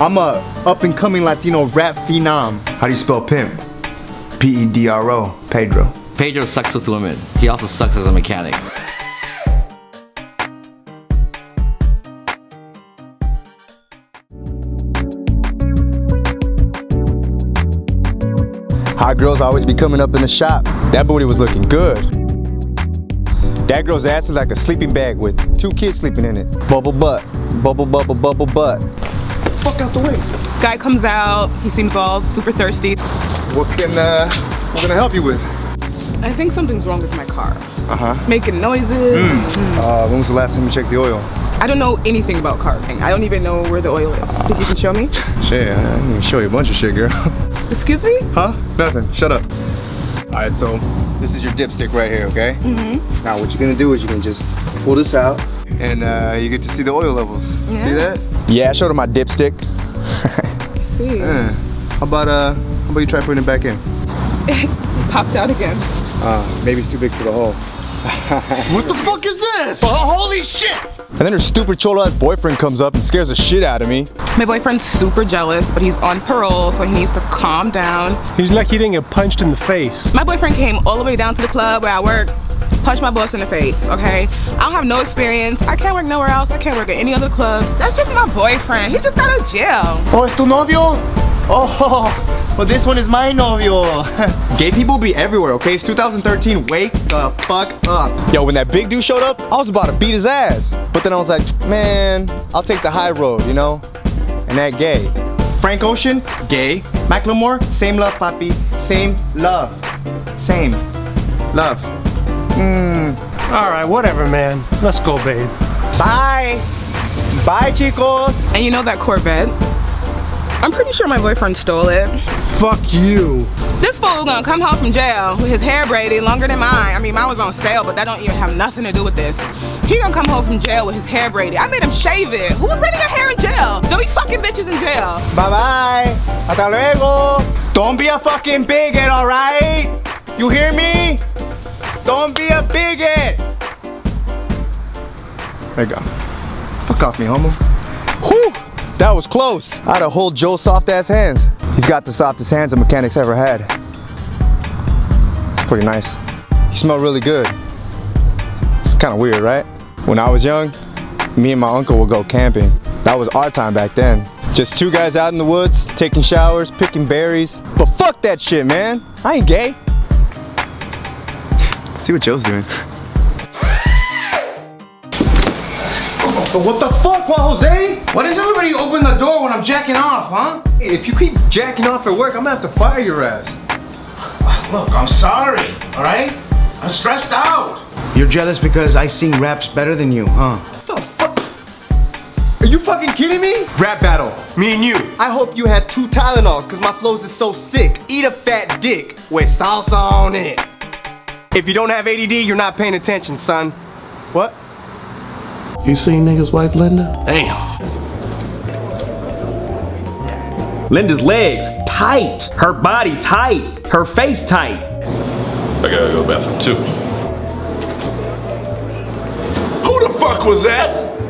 I'm a up-and-coming Latino rap phenom. How do you spell pimp? P-E-D-R-O, Pedro. Pedro sucks with women. He also sucks as a mechanic. Hot girls always be coming up in the shop. That booty was looking good. That girl's ass is like a sleeping bag with two kids sleeping in it. Bubble butt, bubble bubble bubble butt. Fuck out the way. Guy comes out, he seems all super thirsty. What can uh, what can I help you with? I think something's wrong with my car. Uh huh. Making noises. Uh, when was the last time you checked the oil? I don't know anything about cars. I don't even know where the oil is. Think you can show me? Shit, I can show you a bunch of shit, girl. Excuse me? huh? Nothing. Shut up. All right, so this is your dipstick right here, okay? Mm-hmm. Now what you're gonna do is you can just pull this out and uh, you get to see the oil levels. See that? Yeah, I showed her my dipstick. I see. Yeah. How about uh, how about you try putting it back in? It popped out again. Uh, maybe it's too big for the hole. What the fuck is this? Oh, holy shit! And then her stupid cholo ass boyfriend comes up and scares the shit out of me. My boyfriend's super jealous, but he's on parole, so he needs to calm down. He's like he didn't get punched in the face. My boyfriend came all the way down to the club where I work, punched my boss in the face, okay? I don't have no experience. I can't work nowhere else. I can't work at any other club. That's just my boyfriend. He just got out of jail. Oh, es tu novio? Oh, well this one is my novio. Gay people be everywhere, okay? It's 2013, wake the fuck up. Yo, when that big dude showed up, I was about to beat his ass. But then I was like, man, I'll take the high road, you know? And that gay. Frank Ocean, gay. Macklemore, same love, papi. Same love. Same love. Mmm. All right, whatever, man. Let's go, babe. Bye. Bye, Chico. And you know that Corvette? I'm pretty sure my boyfriend stole it. Fuck you. This fool gonna come home from jail with his hair braided longer than mine. I mean, mine was on sale, but that don't even have nothing to do with this. He gonna come home from jail with his hair braided. I made him shave it. Who was braiding your hair in jail? Don't be fucking bitches in jail. Bye bye. Hasta luego. Don't be a fucking bigot, alright? You hear me? Don't be a bigot. There you go. Fuck off me, homo. Whew. That was close. I had to hold Joe's soft ass hands. He's got the softest hands a mechanic's ever had. It's pretty nice. You smell really good. It's kind of weird, right? When I was young, me and my uncle would go camping. That was our time back then. Just two guys out in the woods, taking showers, picking berries. But fuck that shit, man. I ain't gay. See what Joe's doing. What the fuck, Juan Jose? Why does everybody open the door when I'm jacking off, huh? If you keep jacking off at work, I'm gonna have to fire your ass. Look, I'm sorry, alright? I'm stressed out. You're jealous because I sing raps better than you, huh? What the fuck? Are you fucking kidding me? Rap battle, me and you. I hope you had two Tylenols, cause my flows is so sick. Eat a fat dick with salsa on it. If you don't have ADD, you're not paying attention, son. What? You seen niggas wife Linda? Damn. Linda's legs tight, her body tight, her face tight. I gotta go to the bathroom too. Who the fuck was that?